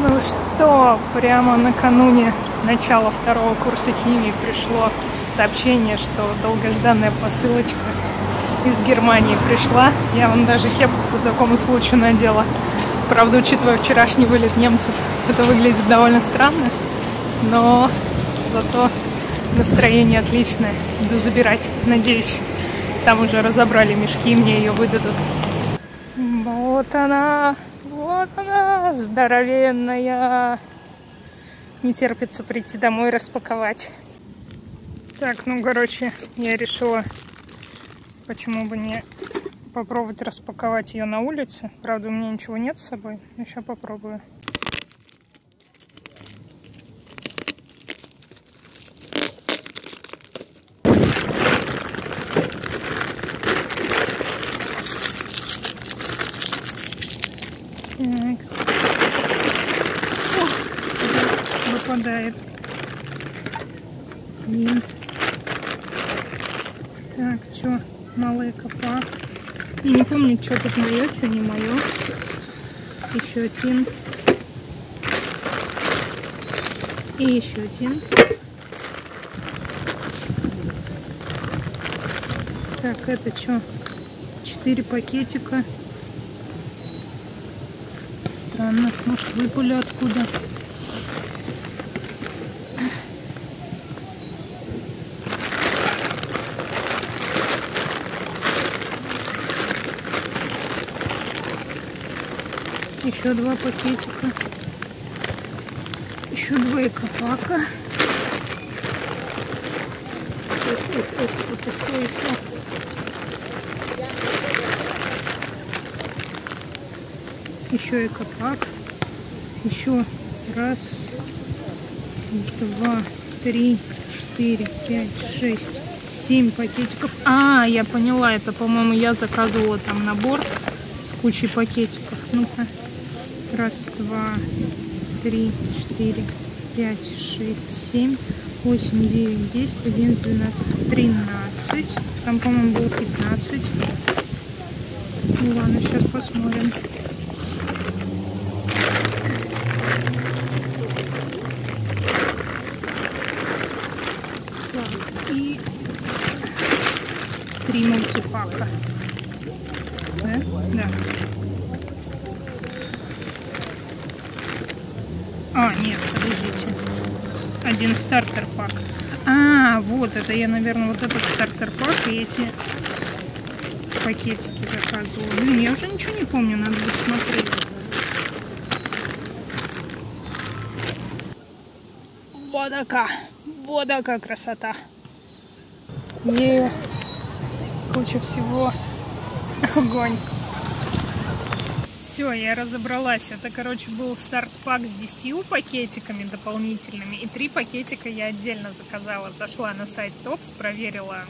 Ну что, прямо накануне начала второго курса химии пришло сообщение, что долгожданная посылочка из Германии пришла. Я вам даже кепку по такому случаю надела. Правда, учитывая вчерашний вылет немцев, это выглядит довольно странно, но зато настроение отличное. Иду забирать, надеюсь. Там уже разобрали мешки, мне ее выдадут. Вот она, вот она, здоровенная. Не терпится прийти домой распаковать. Так, ну, короче, я решила, почему бы не попробовать распаковать ее на улице. Правда, у меня ничего нет с собой, но сейчас попробую. Так. О, выпадает. Тин. Так, что, малый копак. Не помню, что тут мое, что не мое. Еще один. И еще один. Так, это что? Четыре пакетика. Странно, может выпали откуда. Еще два пакетика. Еще два экопака. Вот еще, еще. Еще экопак. Еще раз, два, три, четыре, пять, шесть, семь пакетиков. А, я поняла, это, по-моему, я заказывала там набор с кучей пакетиков. Ну-ка. Раз, два, три, четыре, пять, шесть, семь, восемь, девять, десять, одиннадцать, двенадцать, тринадцать. Там, по-моему, было пятнадцать. Ну ладно, сейчас посмотрим. Так, и три мультипака. Да? Да. А, нет, подождите. Один стартер пак. А, вот, это я, наверное, вот этот стартер пак и эти пакетики заказывала. Блин, я уже ничего не помню, надо будет смотреть. Вот такая, красота. И куча всего. Огонь. Все, я разобралась. Это, короче, был старт-пак с 10 пакетиками дополнительными. И три пакетика я отдельно заказала. Зашла на сайт Топс, проверила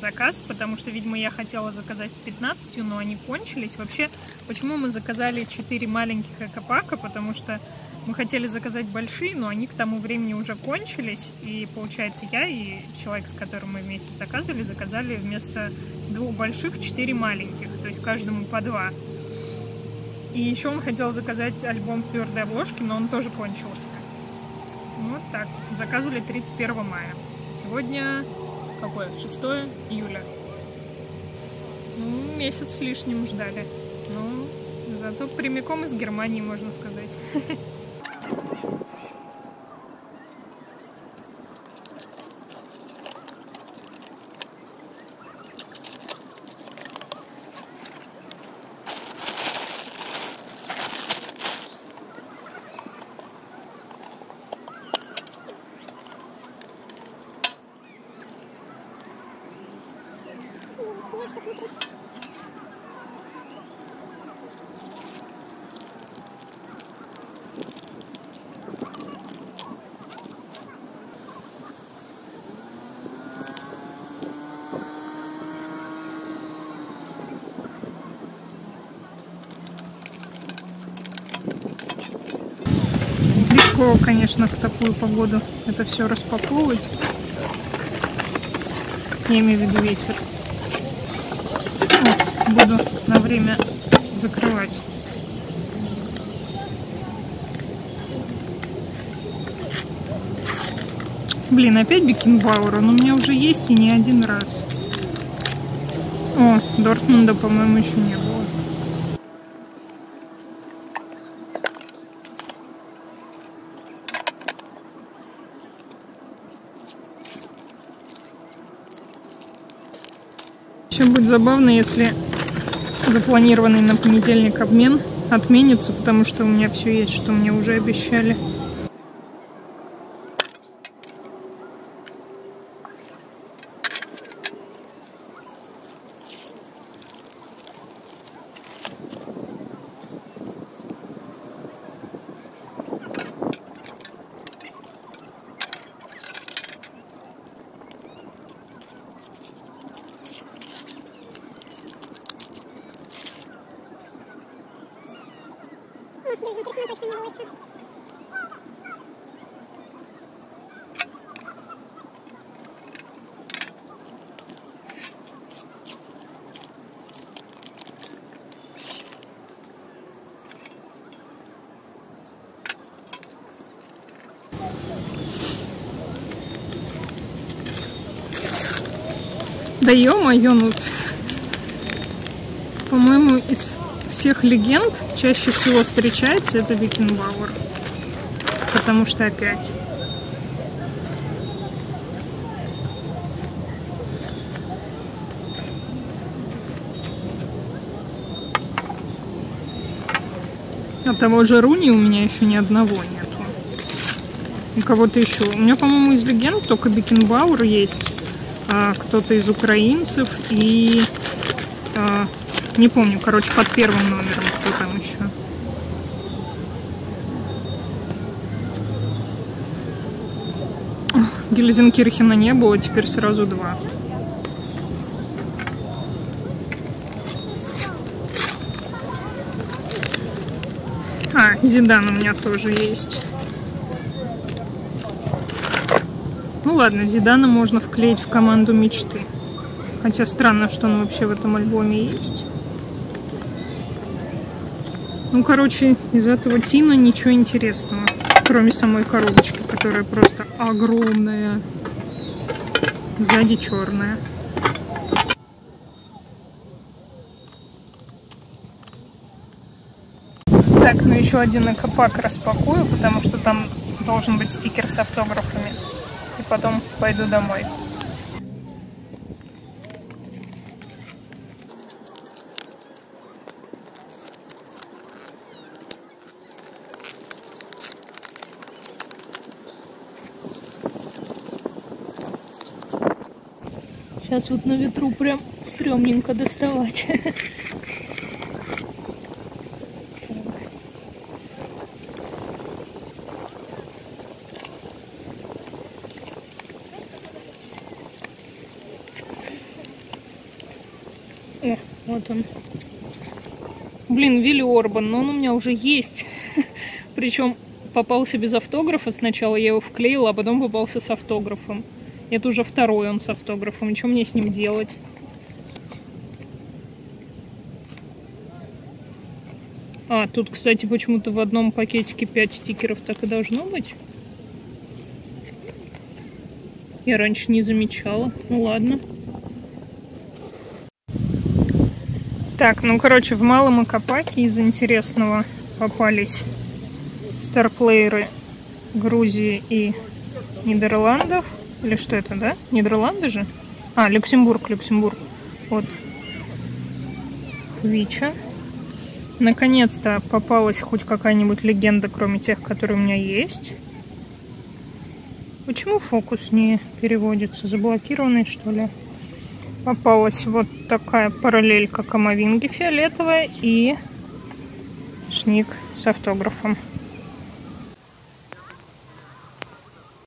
заказ, потому что, видимо, я хотела заказать с 15, но они кончились. Вообще, почему мы заказали 4 маленьких экопака? Потому что мы хотели заказать большие, но они к тому времени уже кончились. И, получается, я и человек, с которым мы вместе заказывали, заказали вместо двух больших 4 маленьких. То есть каждому по два. И еще он хотел заказать альбом в твердой обложке, но он тоже кончился. Вот так. Заказывали 31 мая. Сегодня какое? 6 июля. Ну, месяц с лишним ждали. Ну, зато прямиком из Германии, можно сказать. Легко, конечно, в такую погоду это все распаковывать. Я имею в виду ветер. Вот, буду на время закрывать. Блин, опять Бикенбауэр. Он у меня уже есть и не один раз. О, Дортмунда, по-моему, еще не было. Еще будет забавно, если запланированный на понедельник обмен отменится, потому что у меня все есть, что мне уже обещали. Да ё-моё, ну... По-моему, из всех легенд чаще всего встречается это Бекенбауэр. Потому что опять... А того же Руни у меня еще ни одного нету. У кого-то еще. У меня, по-моему, из легенд только Бекенбауэр есть а, кто-то из украинцев и а, не помню, короче, под первым номером кто там еще. Гельзенкирхена не было, теперь сразу два. А, Зидан у меня тоже есть. Ну ладно, Зидана можно вклеить в команду мечты. Хотя странно, что он вообще в этом альбоме есть. Ну, короче, из этого Тина ничего интересного. Кроме самой коробочки, которая просто огромная. Сзади черная. Так, ну еще один экопак распакую, потому что там должен быть стикер с автографами и потом пойду домой. Сейчас вот на ветру прям стрёмненько доставать. О, вот он. Блин, Вилли Орбан, но он у меня уже есть. Причем попался без автографа. Сначала я его вклеила, а потом попался с автографом. Это уже второй он с автографом. И что мне с ним делать? А, тут, кстати, почему-то в одном пакетике 5 стикеров так и должно быть. Я раньше не замечала. Ну ладно. Так, ну, короче, в Малом Акапаке из интересного попались старплееры Грузии и Нидерландов. Или что это, да? Нидерланды же? А, Люксембург, Люксембург. Вот. Хвича. Наконец-то попалась хоть какая-нибудь легенда, кроме тех, которые у меня есть. Почему фокус не переводится? Заблокированный, что ли? попалась вот такая параллелька Камовинги фиолетовая и шник с автографом.